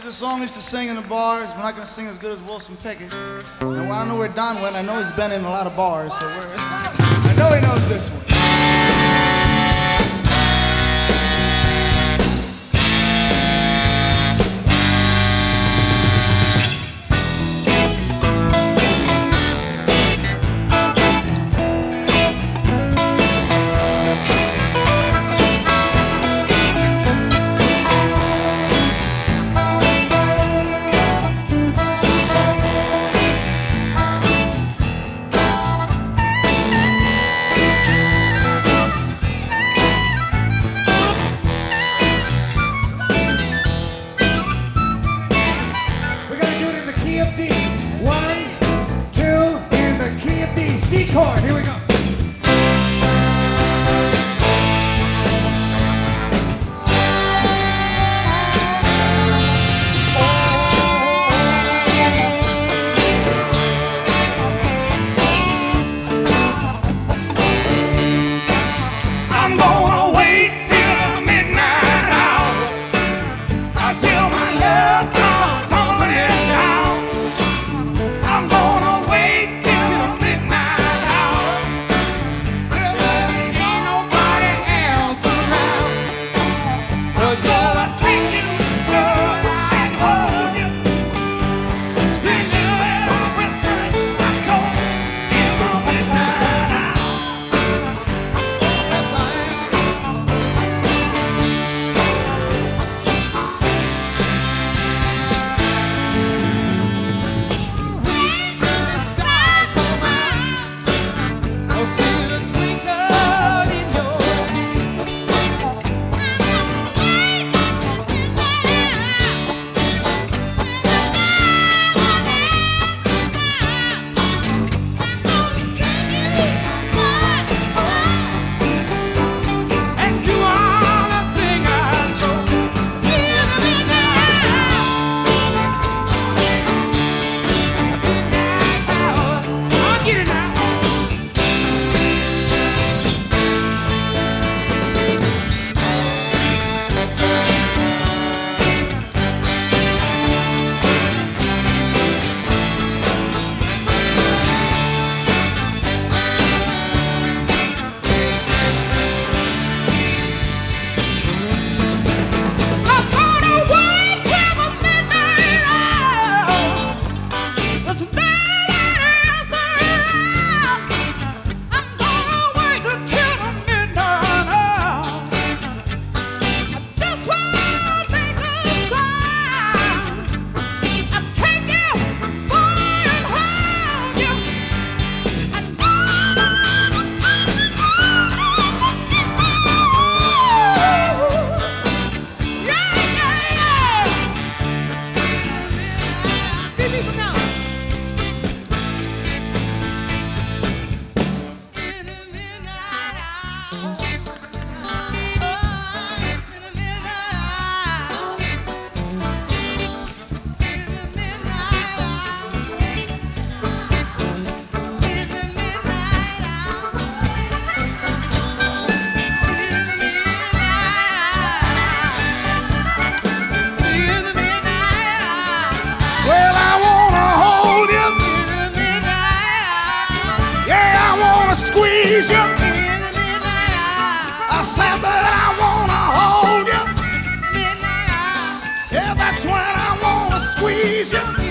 There's a song I used to sing in the bars. We're not going to sing as good as Wilson Pickett. And I don't know where Don went. I know he's been in a lot of bars, so where is I know he knows this one. squeeze you. I said that I wanna hold you. Yeah, that's when I wanna squeeze you.